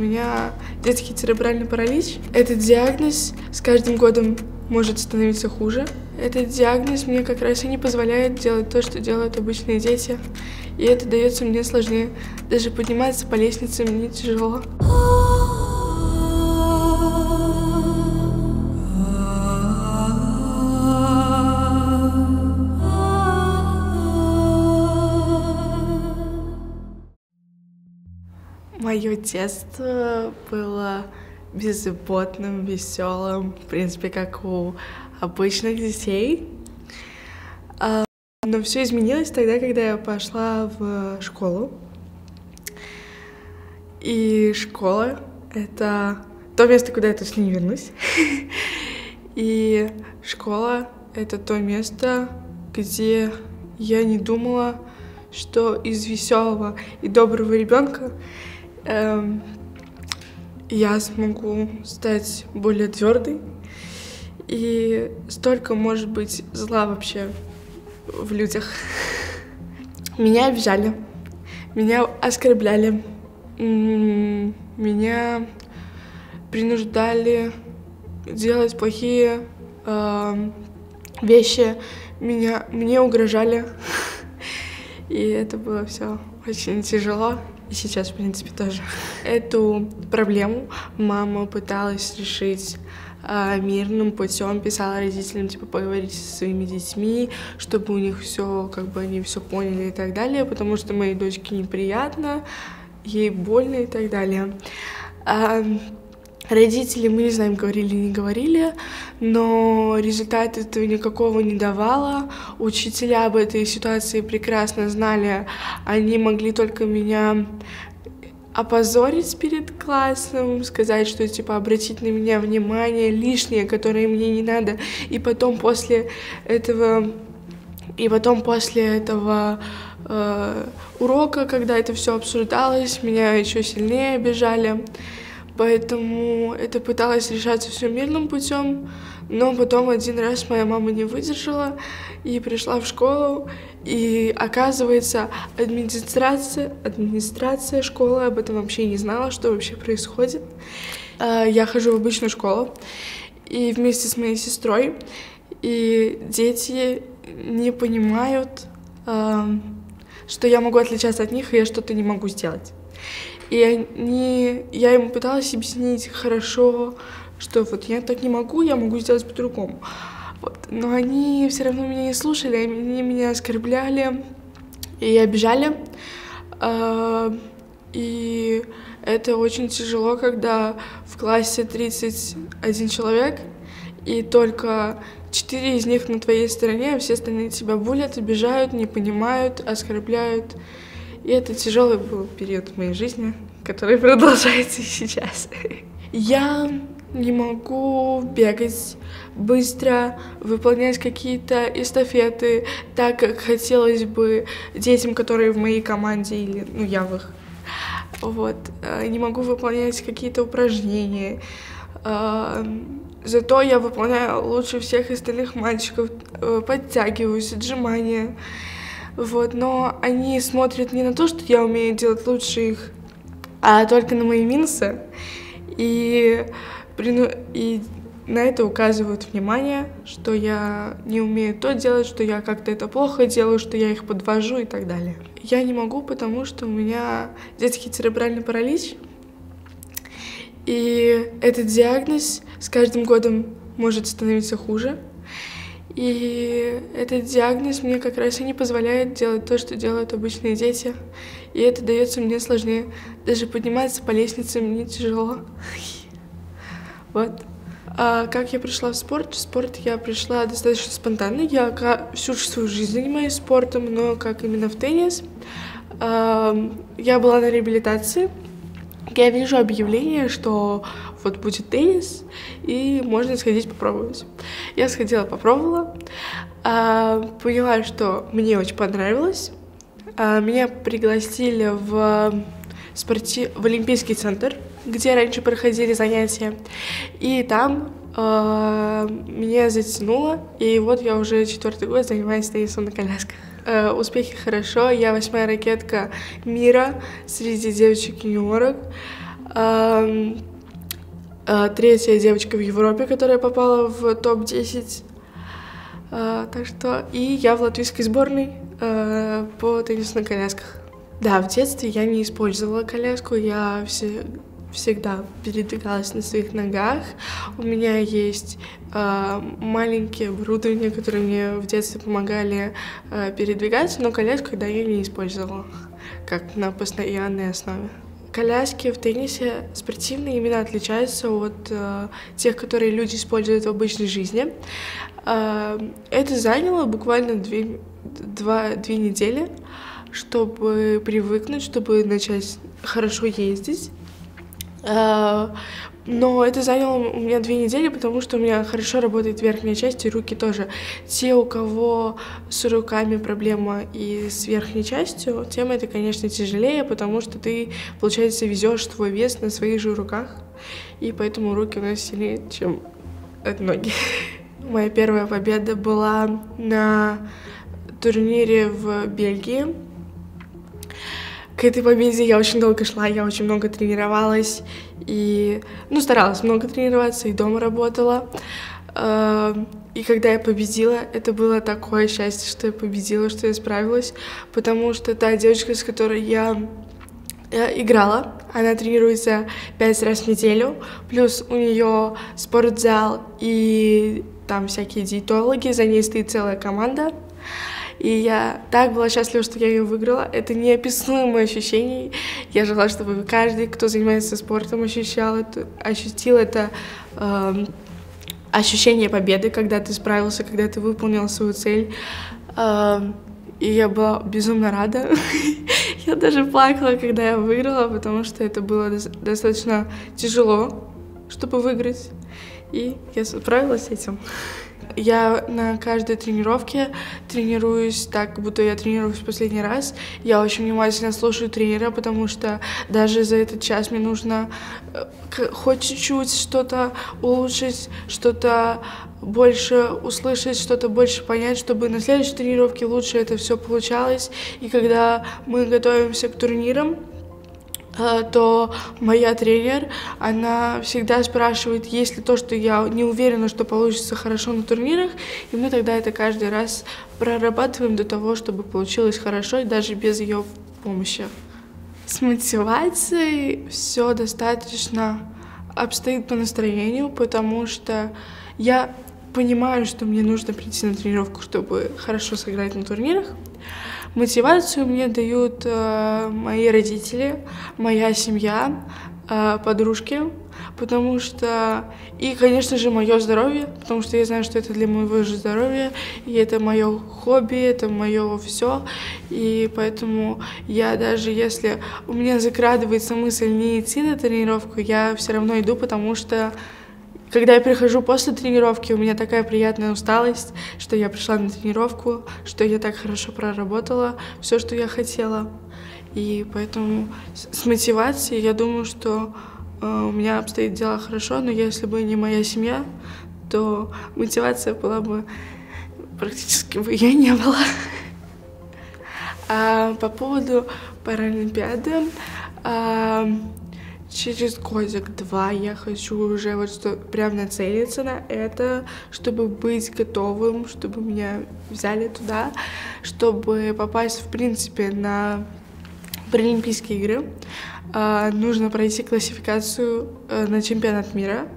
У меня детский церебральный паралич. Этот диагноз с каждым годом может становиться хуже. Этот диагноз мне как раз и не позволяет делать то, что делают обычные дети. И это дается мне сложнее. Даже подниматься по лестнице мне тяжело. Мое детство было беззаботным, веселым, в принципе, как у обычных детей. А, но все изменилось тогда, когда я пошла в школу. И школа — это то место, куда я точно не вернусь. И школа — это то место, где я не думала, что из веселого и доброго ребенка эм, я смогу стать более твердой. И столько может быть зла вообще в людях. Меня обижали, меня оскорбляли, меня принуждали делать плохие э, вещи, меня, мне угрожали. И это было все очень тяжело. Сейчас, в принципе, тоже. Эту проблему мама пыталась решить а, мирным путем писала родителям, типа, поговорить со своими детьми, чтобы у них все, как бы они все поняли и так далее, потому что моей дочке неприятно, ей больно и так далее. Родители, мы не знаем, говорили, не говорили, но результат этого никакого не давало. Учителя об этой ситуации прекрасно знали, они могли только меня опозорить перед классом, сказать, что типа обратить на меня внимание лишнее, которое мне не надо, и потом после этого и потом после этого э, урока, когда это все обсуждалось, меня еще сильнее обижали. Поэтому это пыталось решаться все мирным путем, но потом один раз моя мама не выдержала и пришла в школу, и оказывается, администрация, администрация школы об этом вообще не знала, что вообще происходит. А, я хожу в обычную школу, и вместе с моей сестрой, и дети не понимают, а, что я могу отличаться от них, и я что-то не могу сделать. И они, я ему пыталась объяснить хорошо, что вот я так не могу, я могу сделать по-другому. Вот. Но они все равно меня не слушали, они меня оскорбляли и обижали. А, и это очень тяжело, когда в классе 31 человек, и только четыре из них на твоей стороне, а все остальные тебя булят, обижают, не понимают, оскорбляют. И это тяжелый был период в моей жизни, который продолжается и сейчас. Я не могу бегать быстро, выполнять какие-то эстафеты так, как хотелось бы детям, которые в моей команде или, ну, я в их. Вот. Э, не могу выполнять какие-то упражнения. Э, зато я выполняю лучше всех остальных мальчиков, э, подтягиваюсь, отжимания. Вот, но они смотрят не на то, что я умею делать лучше их, а только на мои минусы. И, и на это указывают внимание, что я не умею то делать, что я как-то это плохо делаю, что я их подвожу и так далее. Я не могу, потому что у меня детский церебральный паралич. И этот диагноз с каждым годом может становиться хуже. И этот диагноз мне как раз и не позволяет делать то, что делают обычные дети. И это дается мне сложнее. Даже подниматься по лестнице мне тяжело. Вот. А как я пришла в спорт? В спорт я пришла достаточно спонтанно. Я всю свою жизнь занимаюсь спортом, но как именно в теннис. Я была на реабилитации. Я вижу объявление, что вот будет теннис, и можно сходить попробовать. Я сходила, попробовала, а, поняла, что мне очень понравилось. А, меня пригласили в, спорти... в Олимпийский центр, где раньше проходили занятия, и там а, меня затянуло, и вот я уже четвертый год занимаюсь теннисом на колясках. Успехи хорошо, я восьмая ракетка мира среди девочек-юниорок. Третья девочка в Европе, которая попала в топ-10. Э, так что и я в латвийской сборной э, по теннису на колясках. Да, в детстве я не использовала коляску, я все, всегда передвигалась на своих ногах. У меня есть э, маленькие оборудования, которые мне в детстве помогали э, передвигаться, но коляску да, я не использовала как на постоянной основе. Коляски в теннисе спортивные именно отличаются от э, тех, которые люди используют в обычной жизни. Э, это заняло буквально две, два, две недели, чтобы привыкнуть, чтобы начать хорошо ездить. Э, но это заняло у меня две недели, потому что у меня хорошо работает верхняя часть и руки тоже. Те, у кого с руками проблема и с верхней частью, тем это, конечно, тяжелее, потому что ты, получается, везешь твой вес на своих же руках, и поэтому руки у нас сильнее, чем ноги. Моя первая победа была на турнире в Бельгии к этой победе я очень долго шла, я очень много тренировалась и, ну, старалась много тренироваться и дома работала. Эм, и когда я победила, это было такое счастье, что я победила, что я справилась, потому что та девочка, с которой я играла. Она тренируется пять раз в неделю, плюс у нее спортзал и там всякие диетологи, за ней стоит целая команда. И я так была счастлива, что я ее выиграла. Это неописуемое ощущение. Я желала, чтобы каждый, кто занимается спортом, ощущал это, ощутил это э, ощущение победы, когда ты справился, когда ты выполнил свою цель. Э, и я была безумно рада. я даже плакала, когда я выиграла, потому что это было достаточно тяжело, чтобы выиграть. И я справилась с этим. Я на каждой тренировке тренируюсь так, будто я тренируюсь в последний раз. Я очень внимательно слушаю тренера, потому что даже за этот час мне нужно э, хоть чуть-чуть что-то улучшить, что-то больше услышать, что-то больше понять, чтобы на следующей тренировке лучше это все получалось. И когда мы готовимся к турнирам, то моя тренер, она всегда спрашивает, есть ли то, что я не уверена, что получится хорошо на турнирах, и мы тогда это каждый раз прорабатываем до того, чтобы получилось хорошо, и даже без ее помощи. С мотивацией все достаточно обстоит по настроению, потому что я понимаю, что мне нужно прийти на тренировку, чтобы хорошо сыграть на турнирах, Мотивацию мне дают э, мои родители, моя семья, э, подружки, потому что... И, конечно же, мое здоровье, потому что я знаю, что это для моего же здоровья, и это мое хобби, это мое все, и поэтому я даже если у меня закрадывается мысль не идти на тренировку, я все равно иду, потому что когда я прихожу после тренировки, у меня такая приятная усталость, что я пришла на тренировку, что я так хорошо проработала все, что я хотела. И поэтому с мотивацией я думаю, что э, у меня обстоит дело хорошо, но если бы не моя семья, то мотивация была бы практически бы ее не было. А по поводу Паралимпиады, а, через годик-два я хочу уже вот что прям нацелиться на это, чтобы быть готовым, чтобы меня взяли туда, чтобы попасть, в принципе, на Паралимпийские игры. Uh, нужно пройти классификацию uh, на чемпионат мира,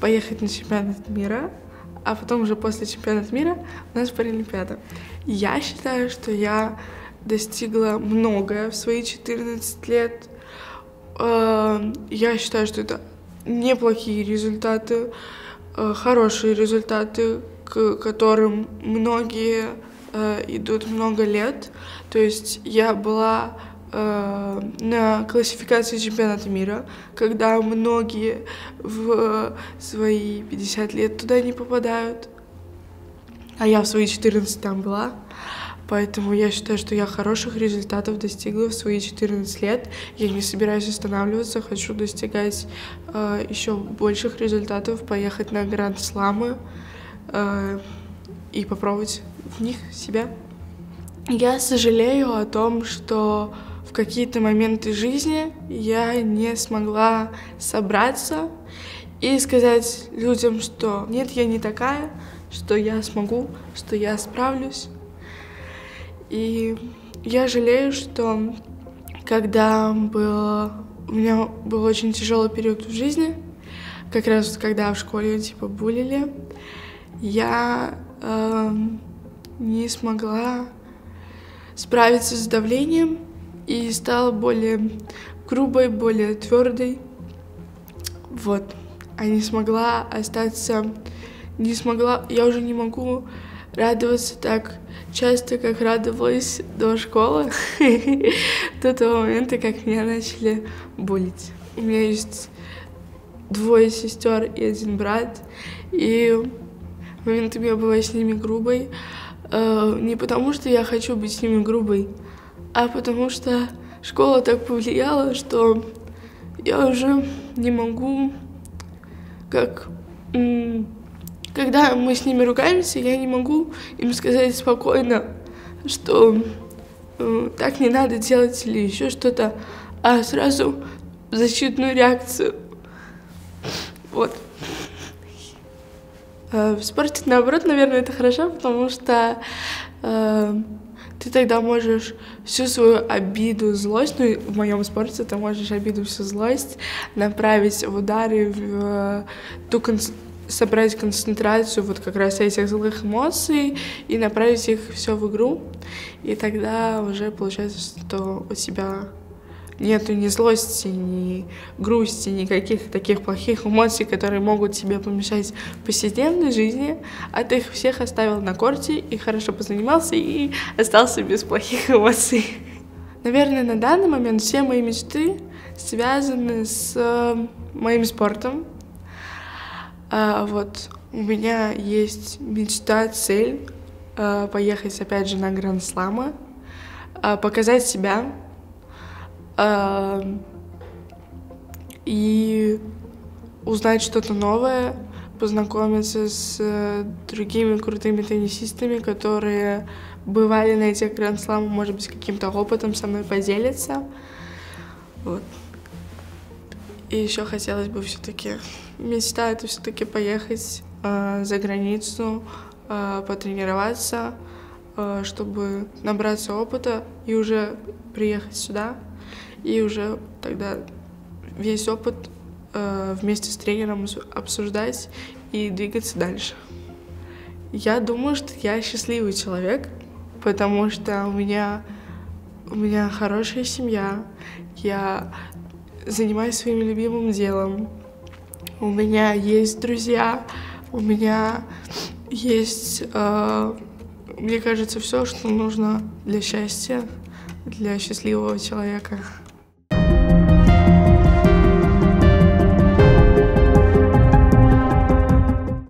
поехать на чемпионат мира, а потом уже после чемпионата мира у нас Паралимпиада. Я считаю, что я достигла многое в свои 14 лет, я считаю, что это неплохие результаты, э, хорошие результаты, к которым многие э, идут много лет. То есть я была э, на классификации чемпионата мира, когда многие в свои 50 лет туда не попадают, а я в свои 14 там была. Поэтому я считаю, что я хороших результатов достигла в свои 14 лет. Я не собираюсь останавливаться, хочу достигать э, еще больших результатов, поехать на гранд-сламы э, и попробовать в них себя. Я сожалею о том, что в какие-то моменты жизни я не смогла собраться и сказать людям, что нет, я не такая, что я смогу, что я справлюсь. И я жалею, что когда было, у меня был очень тяжелый период в жизни, как раз когда в школе типа булили, я э, не смогла справиться с давлением и стала более грубой, более твердой. Вот. А не смогла остаться, не смогла, я уже не могу радоваться так часто, как радовалась до школы, до того момента, как меня начали булить. У меня есть двое сестер и один брат, и моментами я была с ними грубой, э, не потому что я хочу быть с ними грубой, а потому что школа так повлияла, что я уже не могу, как когда мы с ними ругаемся, я не могу им сказать спокойно, что э, так не надо делать или еще что-то, а сразу защитную реакцию. Вот. Э, в спорте, наоборот, наверное, это хорошо, потому что э, ты тогда можешь всю свою обиду, злость, ну, в моем спорте ты можешь обиду, всю злость направить в удары, в ту собрать концентрацию вот как раз этих злых эмоций и направить их все в игру. И тогда уже получается, что у тебя нету ни злости, ни грусти, никаких таких плохих эмоций, которые могут тебе помешать в повседневной жизни, а ты их всех оставил на корте и хорошо позанимался и остался без плохих эмоций. Наверное, на данный момент все мои мечты связаны с э, моим спортом, а, вот у меня есть мечта, цель а, поехать опять же на Гранд Слама, а, показать себя а, и узнать что-то новое, познакомиться с э, другими крутыми теннисистами, которые бывали на этих Гранд может быть, каким-то опытом со мной поделиться. Вот. И еще хотелось бы все-таки, мечта это все-таки поехать э, за границу, э, потренироваться, э, чтобы набраться опыта и уже приехать сюда, и уже тогда весь опыт э, вместе с тренером обсуждать и двигаться дальше. Я думаю, что я счастливый человек, потому что у меня у меня хорошая семья, я занимаюсь своим любимым делом. У меня есть друзья, у меня есть, э, мне кажется, все, что нужно для счастья, для счастливого человека.